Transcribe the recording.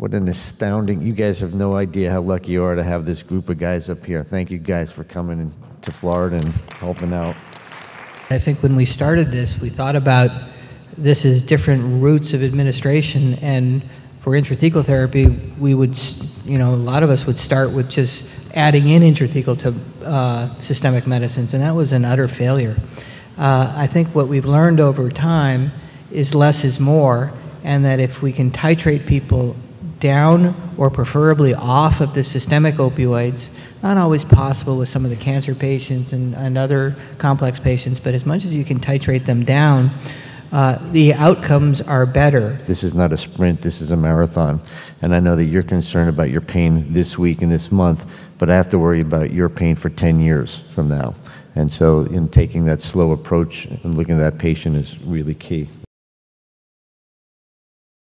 What an astounding, you guys have no idea how lucky you are to have this group of guys up here. Thank you guys for coming to Florida and helping out. I think when we started this, we thought about this as different routes of administration, and for intrathecal therapy, we would, you know, a lot of us would start with just adding in intrathecal to uh, systemic medicines, and that was an utter failure. Uh, I think what we've learned over time is less is more, and that if we can titrate people down or preferably off of the systemic opioids, not always possible with some of the cancer patients and, and other complex patients, but as much as you can titrate them down, uh, the outcomes are better. This is not a sprint, this is a marathon. And I know that you're concerned about your pain this week and this month, but I have to worry about your pain for 10 years from now. And so, in taking that slow approach and looking at that patient is really key.